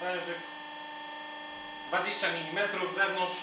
wężyk 20 mm z zewnątrz